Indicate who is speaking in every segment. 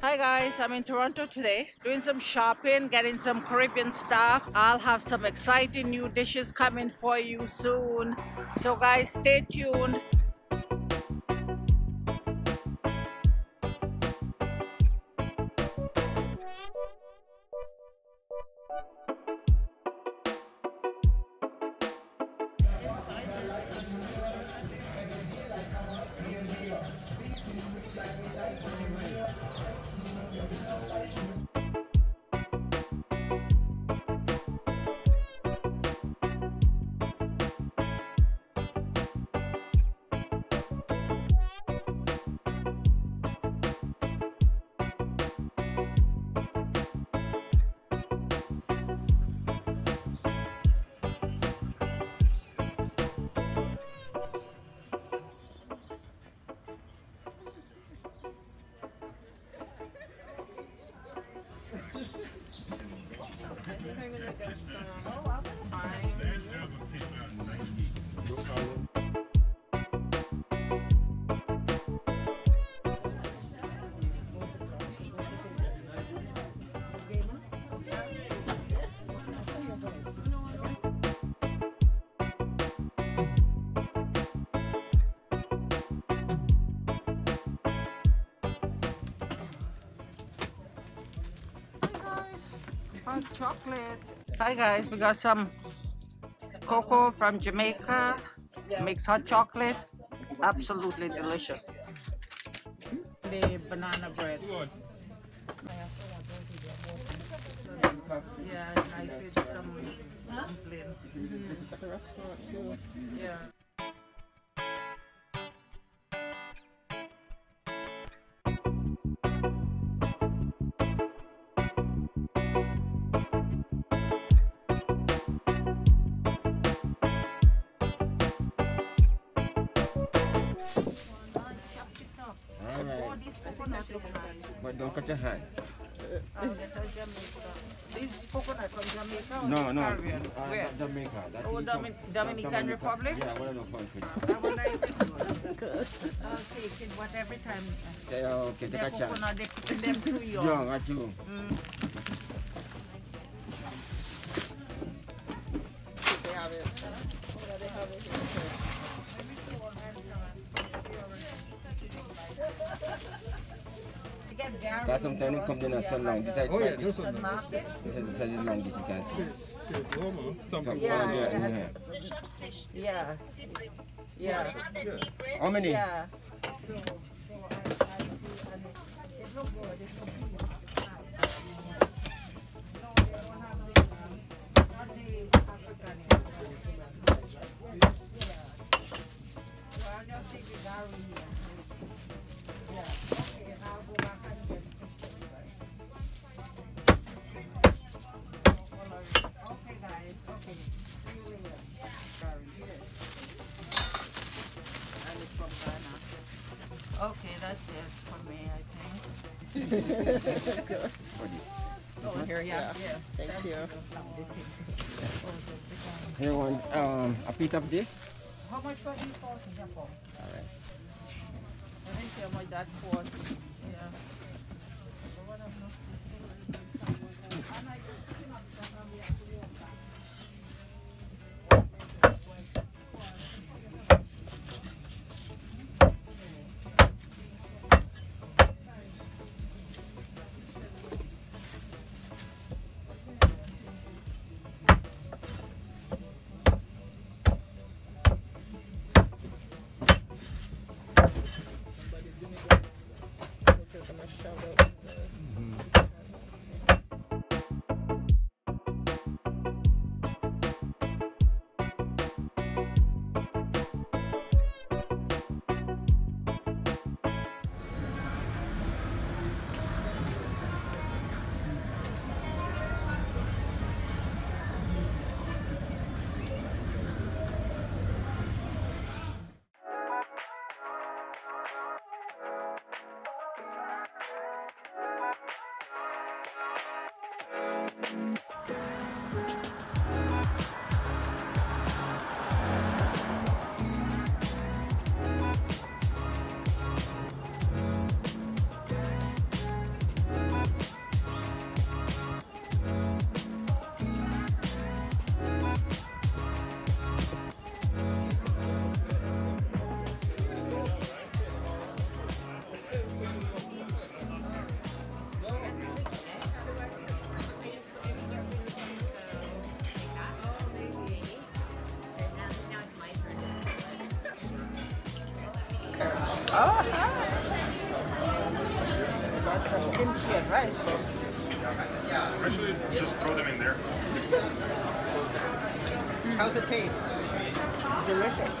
Speaker 1: Hi guys, I'm in Toronto today doing some shopping, getting some Caribbean stuff. I'll have some exciting new dishes coming for you soon. So guys, stay tuned. i'm Oh, I'll be fine. Hot chocolate. Hi guys, we got some cocoa from Jamaica. Makes hot chocolate. Absolutely delicious. The banana bread. Yeah, nice with some dumpling. Hmm. Yeah.
Speaker 2: But don't cut your hand.
Speaker 1: This coconut from Jamaica or
Speaker 2: No, no.
Speaker 1: Caribbean?
Speaker 2: Uh,
Speaker 1: Where?
Speaker 2: Jamaica. That
Speaker 1: Oh,
Speaker 2: thing
Speaker 1: Domin-
Speaker 2: come-
Speaker 1: Dominican
Speaker 2: Dominica.
Speaker 1: Republic?
Speaker 2: Yeah, one of the.
Speaker 1: That one I did good. Okay, kid, what every time
Speaker 2: They, uh, okay, take a chance.
Speaker 1: coconut, they put them too young.
Speaker 2: Young, at you.
Speaker 1: Mm.
Speaker 2: That's sometimes it comes in at so long. This is
Speaker 3: Oh, yeah,
Speaker 2: quite-
Speaker 3: this
Speaker 1: to the market.
Speaker 2: this is long, this you can see.
Speaker 3: Shit,
Speaker 2: So,
Speaker 3: people
Speaker 1: Yeah,
Speaker 2: of them in
Speaker 1: yeah. Yeah. Yeah.
Speaker 2: How many?
Speaker 1: Yeah. So, so I, I see, and it, it look good. It look good.
Speaker 4: Oh, here, yeah.
Speaker 1: Yes.
Speaker 4: Thank you.
Speaker 2: Here one um a piece of this.
Speaker 1: How much for these cost in Japan?
Speaker 2: Alright.
Speaker 1: I didn't see how much cost. Yeah. Oh, hi. Kimchi and rice.
Speaker 3: Actually, just throw them in there.
Speaker 4: How's it taste?
Speaker 1: Delicious.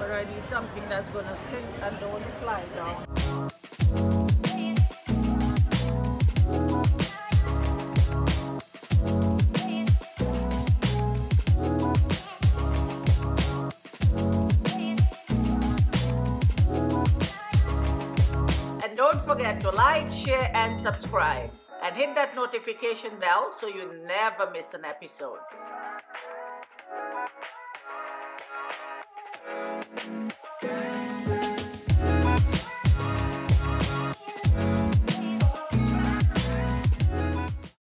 Speaker 1: But I need something that's gonna sit and don't slide down. And don't forget to like, share, and subscribe. And hit that notification bell so you never miss an episode.
Speaker 5: Thank